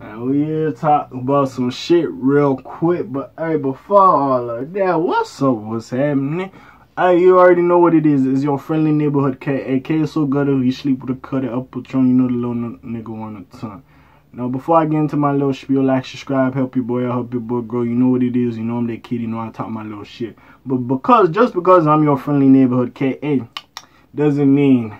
And we here talk about some shit real quick, but hey, before all of that, what's up? What's happening? Hey, you already know what it is. It's your friendly neighborhood K. AK is so good if you sleep with a cut it up Patron, you know the little nigga want a ton. Now, before I get into my little spiel, like, subscribe, help your boy, help your boy grow. You know what it is. You know I'm that kid. You know I talk my little shit. But because, just because I'm your friendly neighborhood KA, doesn't mean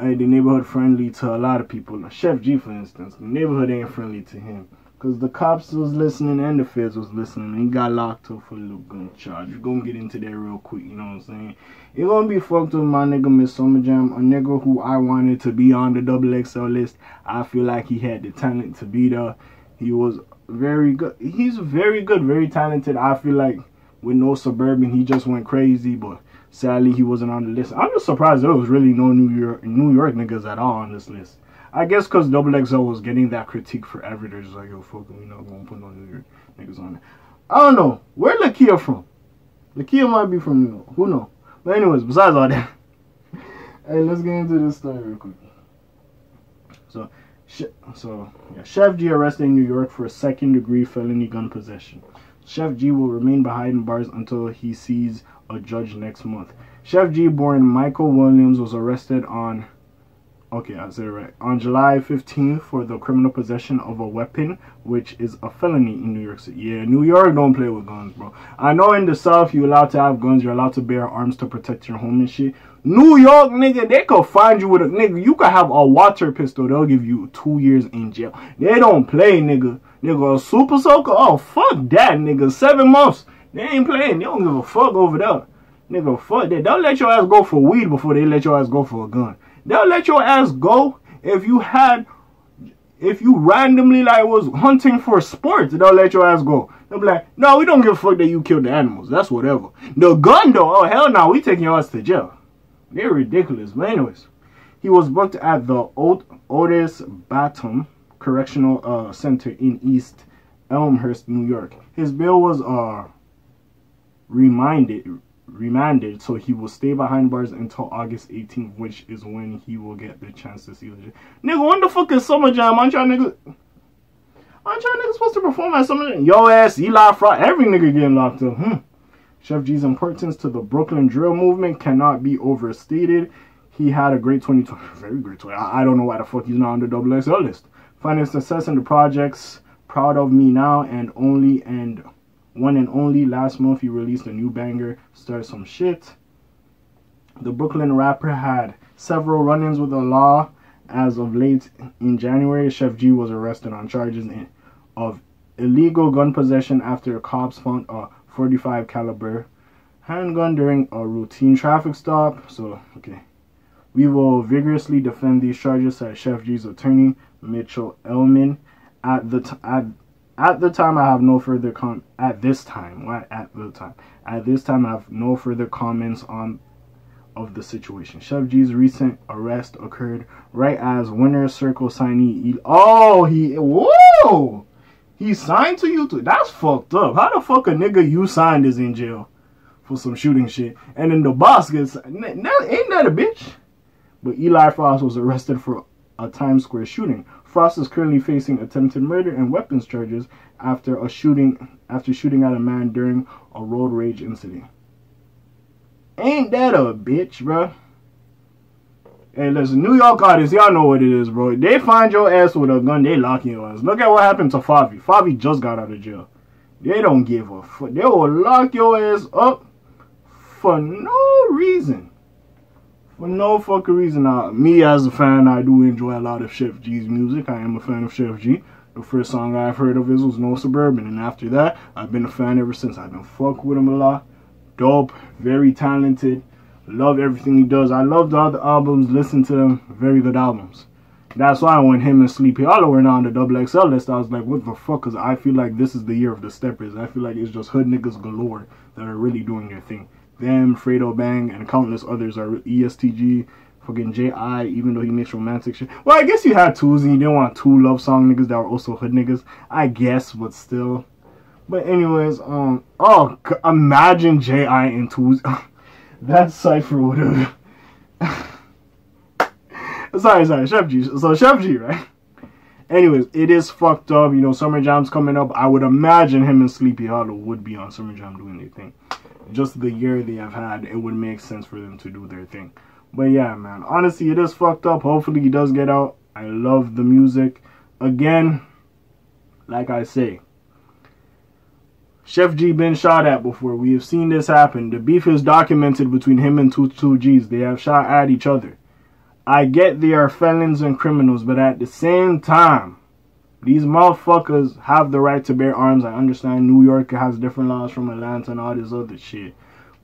hey, the neighborhood friendly to a lot of people. Sheff G, for instance, the neighborhood ain't friendly to him. Because the cops was listening and the feds was listening. And he got locked up for a little gun charge. We're going to get into that real quick, you know what I'm saying? You're going to be fucked with my nigga Miss Summer Jam, a nigga who I wanted to be on the double XL list. I feel like he had the talent to be there. He was very good. He's very good, very talented. I feel like with no Suburban, he just went crazy. But sadly, he wasn't on the list. I'm just surprised there was really no New York, New York niggas at all on this list. I guess because Double XL was getting that critique forever. They're just like, yo, fuck we not gonna put no New York niggas on it. I don't know. Where Lakeyah from? Lakeyah might be from New York. Who know? But anyways, besides all that, hey, let's get into this story real quick. So, so yeah, Sheff G arrested in New York for a second degree felony gun possession. Sheff G will remain behind bars until he sees a judge next month. Sheff G, born Michael Williams, was arrested on Okay, I said it right. On July 15th for the criminal possession of a weapon, which is a felony in New York City. Yeah, New York don't play with guns, bro. I know in the South you're allowed to have guns, you're allowed to bear arms to protect your home and shit. New York, nigga, they could find you with a nigga. You could have a water pistol, they'll give you two years in jail. They don't play, nigga. Nigga, a super soaker, oh fuck that, nigga. Seven months. They ain't playing. They don't give a fuck over there. Nigga, fuck that. Don't let your ass go for weed before they let your ass go for a gun. They'll let your ass go if you had, if you randomly like was hunting for sports. They'll let your ass go. They'll be like, no, we don't give a fuck that you killed the animals. That's whatever. The gun though, oh hell no, we taking your ass to jail. They're ridiculous. But anyways, he was booked at the old Otis Bantum Correctional uh, Center in East Elmhurst, New York. His bail was uh reminded remanded, so he will stay behind bars until August 18th, which is when he will get the chance to see the. Nigga, when the fuck is Summer Jam? Aren't y'all niggas... Aren't y'all niggas supposed to perform at Summer Jam? Yo ass, Eli Fry, every nigga getting locked up. Hmm. Sheff G's importance to the Brooklyn drill movement cannot be overstated. He had a great 2020, very great 20. I, I don't know why the fuck he's not on the double XL list. Finding success in the projects, proud of me now and only and one and only last month he released a new banger, Start Some Shit. The Brooklyn rapper had several run-ins with the law. As of late in January, Sheff G was arrested on charges of illegal gun possession after cops found a 45 caliber handgun during a routine traffic stop. So, okay. We will vigorously defend these charges, said Sheff G's attorney, Mitchell Elman. At the at at the time, I have no further com. At this time, what at the time? At this time, I have no further comments on of the situation. Sheff G's recent arrest occurred right as Winner Circle signee. Oh, he whoa, he signed to you too. That's fucked up. How the fuck a nigga you signed is in jail for some shooting shit, and then the boss gets ain't that a bitch? But Eli Fross was arrested for a Times Square shooting. Fross is currently facing attempted murder and weapons charges after a shooting after shooting at a man during a road rage incident. Ain't that a bitch, bro? Hey, listen, New York artists, y'all know what it is, bro. They find your ass with a gun, they lock your ass. Look at what happened to Favi. Favi just got out of jail. They don't give a fuck. They will lock your ass up for no reason for no fucking reason. Uh, me as a fan, I do enjoy a lot of Sheff G's music. I am a fan of Sheff G. The first song I've heard of his was No Suburban, and after that, I've been a fan ever since. I've been fuck with him a lot. Dope, very talented. Love everything he does. I love all the albums. Listen to them. Very good albums. That's why when him and Sleepy Hallow were on the double XL list, I was like, what the fuck? Because I feel like this is the year of the steppers. I feel like it's just hood niggas galore that are really doing their thing them, Fredo Bang, and countless others are EST Gee, fucking J.I., even though he makes romantic shit. Well, I guess you had Toosii. You didn't want two love song niggas that were also hood niggas. I guess, but still. But anyways, um, oh, imagine J.I. and Toosii. that cipher would have. sorry, sorry, Sheff G. So Sheff G, right? anyways, it is fucked up. You know, Summer Jam's coming up. I would imagine him and Sleepy Hallow would be on Summer Jam doing their thing. Just the year they have had, it would make sense for them to do their thing. But yeah, man, honestly, it is fucked up. Hopefully, he does get out. I love the music. Again, like I say, Sheff G been shot at before. We have seen this happen. The beef is documented between him and 22Gz. They have shot at each other. I get they are felons and criminals, but at the same time, these motherfuckers have the right to bear arms. I understand New York has different laws from Atlanta and all this other shit.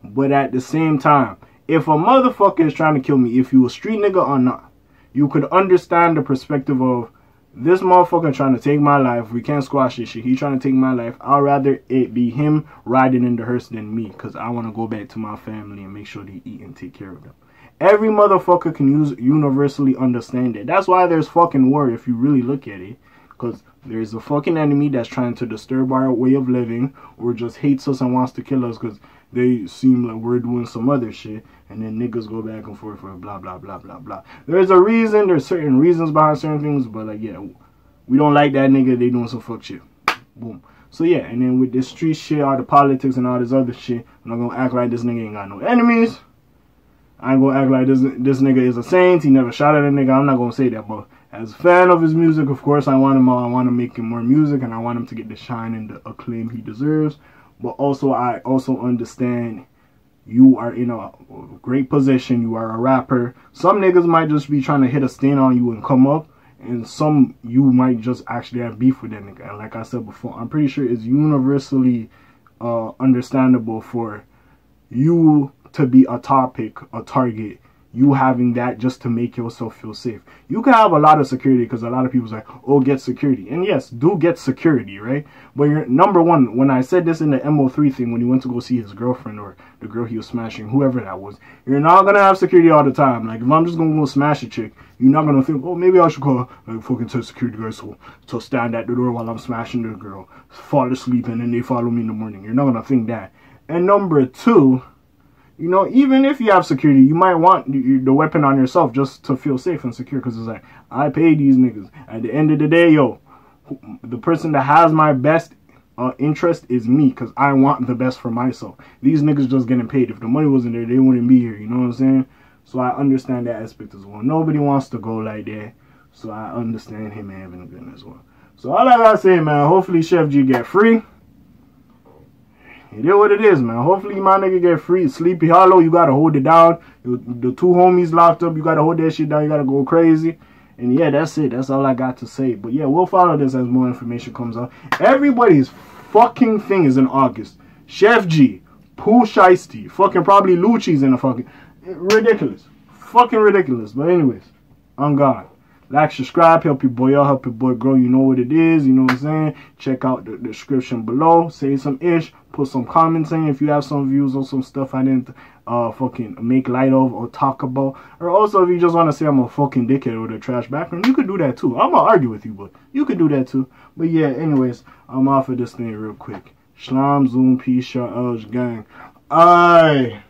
But at the same time, if a motherfucker is trying to kill me, if you a street nigga or not, you could understand the perspective of this motherfucker trying to take my life. We can't squash this shit. He trying to take my life. I'd rather it be him riding in the hearse than me. Because I want to go back to my family and make sure they eat and take care of them. Every motherfucker can use universally understand it. That's why there's fucking war if you really look at it. Because there's a fucking enemy that's trying to disturb our way of living. Or just hates us and wants to kill us because they seem like we're doing some other shit and then niggas go back and forth for blah blah blah blah blah. There's a reason, there's certain reasons behind certain things, but like yeah, we don't like that nigga, they doing some fuck shit. Boom. So yeah, and then with this street shit, all the politics and all this other shit, I'm not gonna act like this nigga ain't got no enemies. I ain't gonna act like this this nigga is a saint. He never shot at a nigga. I'm not gonna say that, but as a fan of his music, of course, I want him. I want to make him more music, and I want him to get the shine and the acclaim he deserves. But also, I also understand you are in a great position. You are a rapper. Some niggas might just be trying to hit a stain on you and come up. And some you might just actually have beef with that nigga. And like I said before, I'm pretty sure it's universally uh, understandable for you to be a topic, a target you having that just to make yourself feel safe. You can have a lot of security because a lot of people's like, oh, get security. And yes, do get security, right? But you're, number one, when I said this in the MO3 thing, when he went to go see his girlfriend or the girl he was smashing, whoever that was, you're not going to have security all the time. Like, if I'm just going to go smash a chick, you're not going to think, oh, maybe I should call like fucking tell security guys to, to stand at the door while I'm smashing the girl, fall asleep, and then they follow me in the morning. You're not going to think that. And number two, you know, even if you have security, you might want the weapon on yourself just to feel safe and secure. Because it's like, I pay these niggas. At the end of the day, yo, the person that has my best uh, interest is me. Because I want the best for myself. These niggas just getting paid. If the money wasn't there, they wouldn't be here. You know what I'm saying? So I understand that aspect as well. Nobody wants to go like that. So I understand him having a gun as well. So all I gotta say, man, hopefully Sheff G get free. It is what it is, man. Hopefully my nigga get free. Sleepy Hallow, you gotta hold it down. The two homies locked up, you gotta hold that shit down. You gotta go crazy. And yeah, that's it. That's all I got to say. But yeah, we'll follow this as more information comes out. Everybody's fucking thing is in August. Sheff G, Pooh Shiesty, fucking probably Lucci's in a fucking ridiculous. Fucking ridiculous. But anyways, I'm gone. Like, subscribe, help your boy out, help your boy grow. You know what it is, you know what I'm saying? Check out the description below. Say some ish. Put some comments in if you have some views or some stuff I didn't uh fucking make light of or talk about. Or also if you just want to say I'm a fucking dickhead with a trash background, you could do that too. I'm gonna argue with you, but you could do that too. But yeah, anyways, I'm off of this thing real quick. Shlom, Zoom, Peace, Elj, Gang. Aye.